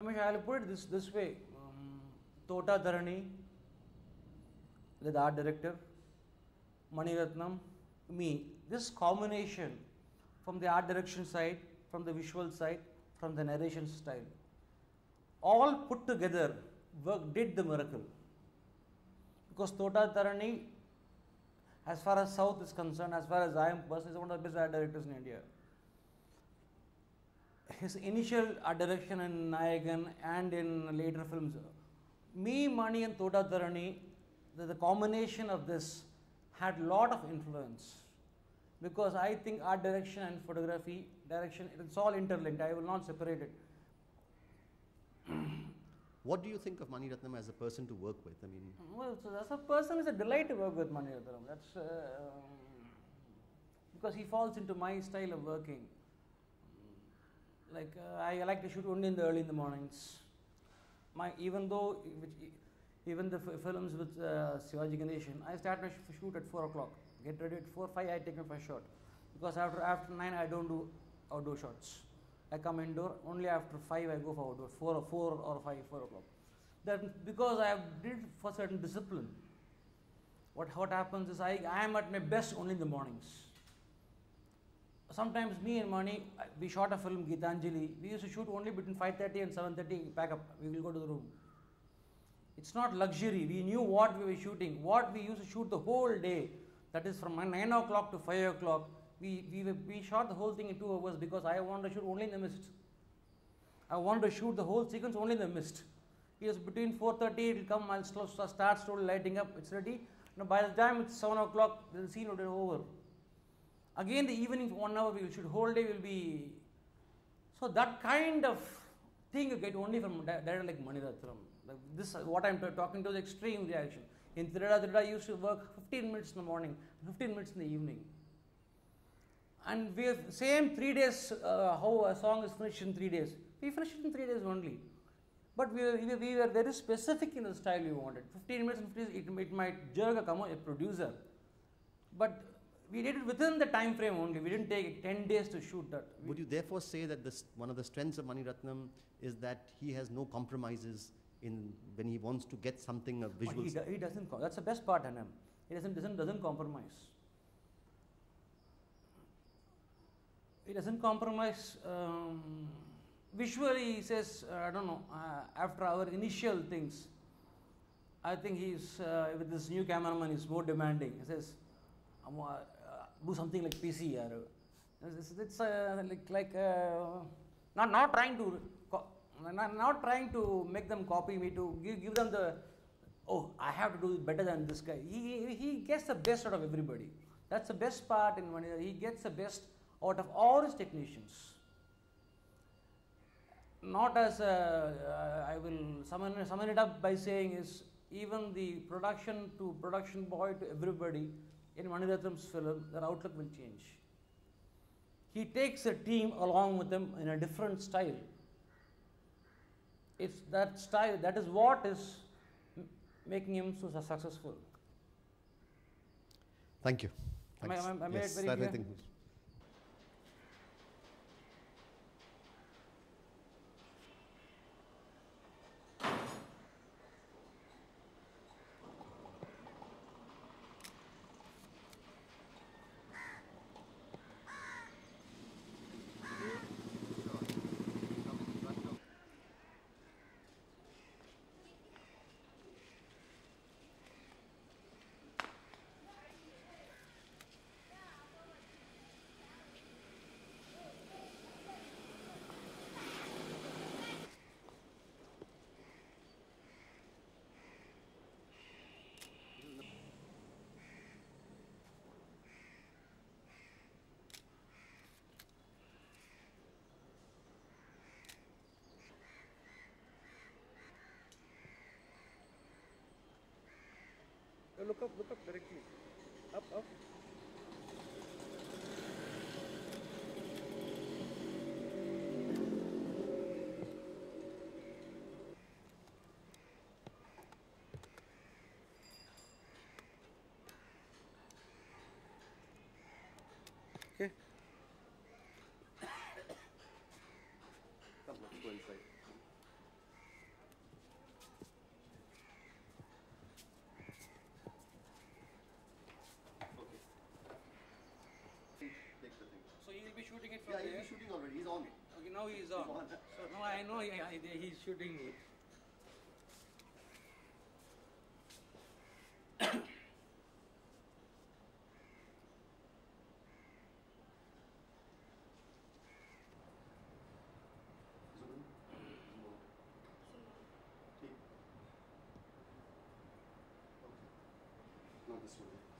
Ramesh, I'll put it this, this way. Um, Tota Dharani, the art director, Mani Ratnam, me. This combination from the art direction side, from the visual side, from the narration style, all put together work, did the miracle. Because Tota Dharani, as far as South is concerned, as far as I am personally, is one of the best art directors in India his initial art direction in Nayagan and in later films, me, Mani, and Tota Dharani, the, the combination of this had a lot of influence because I think art direction and photography direction it's all interlinked. I will not separate it. What do you think of Mani Ratnam as a person to work with? I mean, Well, so as a person, it's a delight to work with Mani Ratnam. That's uh, um, because he falls into my style of working. Like uh, I like to shoot only in the early in the mornings. My even though which, even the films with uh, I start my sh- shoot at four o'clock. Get ready at four five. I take my first shot because after after nine I don't do outdoor shots. I come indoor only after five. I go for outdoor four or four or five four o'clock. That because I have did for certain discipline. What what happens is I I am at my best only in the mornings sometimes me and Mani, we shot a film Gitanjali. We used to shoot only between 5:30 and 7:30. Pack up. We will go to the room. It's not luxury. We knew what we were shooting. What we used to shoot the whole day. That is from 9 o'clock to 5 o'clock. We, we, we shot the whole thing in two hours because I wanted to shoot only in the mist. I wanted to shoot the whole sequence only in the mist. It was between 4.30, it will come, I'll start slowly lighting up, it's ready. Now by the time it's 7 o'clock, the scene will be over. Again, the evening one hour we shoot, whole day will be. So that kind of thing you get only from di- director like Maniratnam. Like this, what I'm talking to is extreme reaction. In Thiruda Thiruda, I used to work 15 minutes in the morning, 15 minutes in the evening. And we have same three days, uh, how a song is finished in three days. We finished in three days only. But we were, we were, very specific in the style we wanted. 15 minutes, 15 minutes, it, it might jerk a, come- a producer. But we did it within the time frame only. We didn't take 10 days to shoot that. Would you therefore say that this, one of the strengths of Mani Ratnam is that he has no compromises in when he wants to get something of But he, do- he doesn't. That's the best part in him. He doesn't doesn't doesn't compromise. He doesn't compromise. Um, visually, he says, uh, I don't know. Uh, after our initial things, I think he's uh, with this new cameraman. He's more demanding. He says, "I'm, "Do something like PC." yaar." It's, it's, uh, like like uh, not not trying to not, not trying to make them copy me to give give them the oh I have to do better than this guy. He he- gets the best out of everybody. That's the best part in one. He gets the best out of all his technicians not as a, uh, I will summon, summon it up by saying is even the production to production boy to everybody in Maniratnam's film, their outlook will change. He takes a team along with him in a different style. It's that style, that is what is m- making him so successful. Thank you. Am I- am I- am yes, very I clear? think was- Look up, look up directly. Up, up. Okay. Come, let's go inside. Shooting it from Yeah, there. he's shooting already. He's on. It. Okay, now he is on. on. So now I know he, he's shooting me. Zoom in. Zoom out. Take. Okay. Not this one.